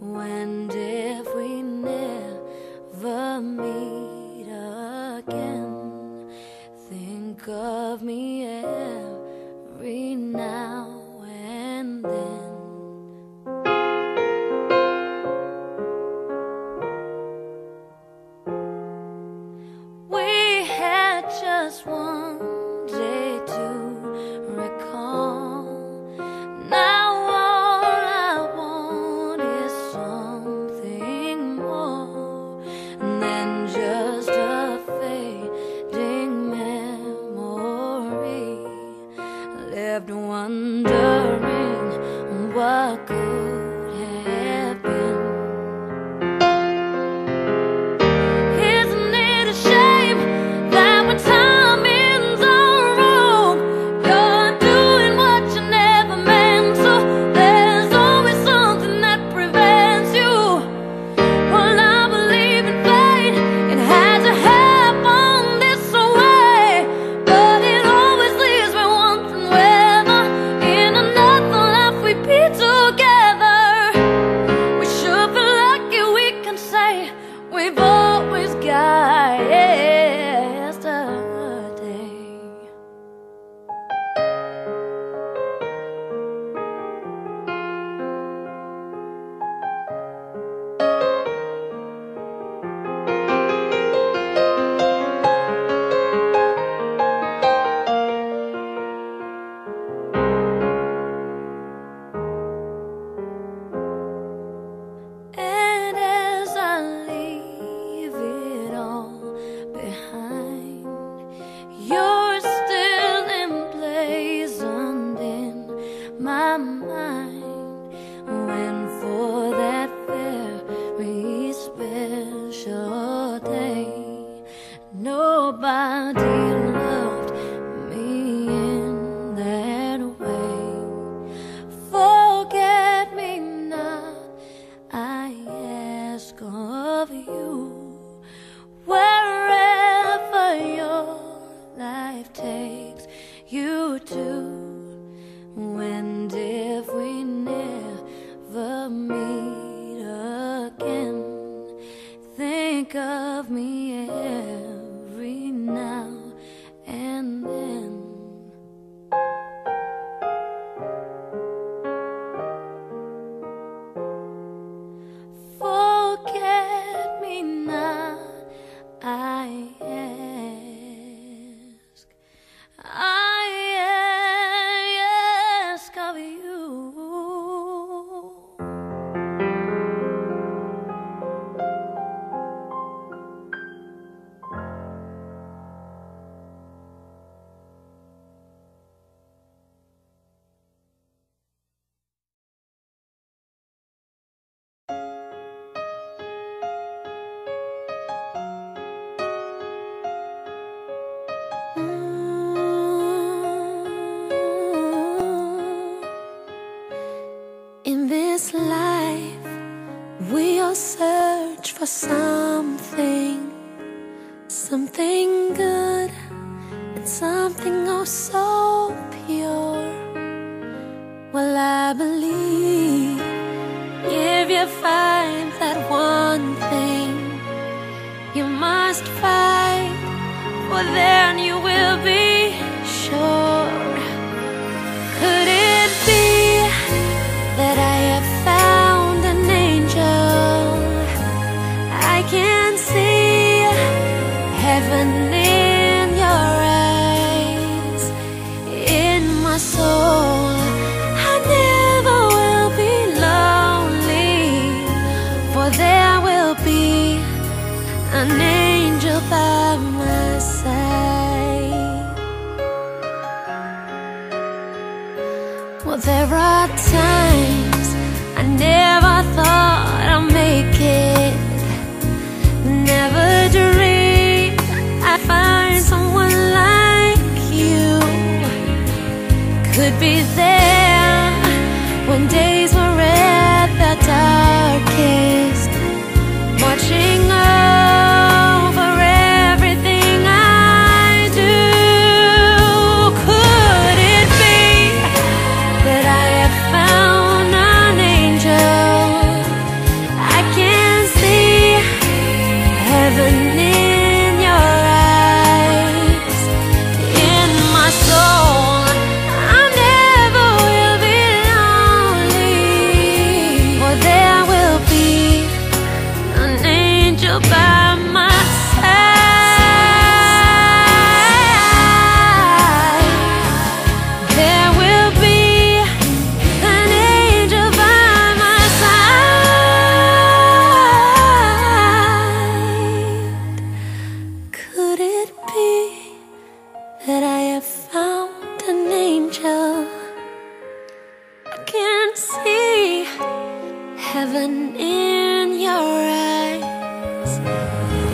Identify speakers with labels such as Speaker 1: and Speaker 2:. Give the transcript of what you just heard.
Speaker 1: When did kept wondering what could Something good and something oh so pure. Well, I believe if you find that one thing, you must fight, for then you. There are times I never thought I'd make it. Never dreamed I'd find someone like you. Could be there When days were at their darkest Watching Bye.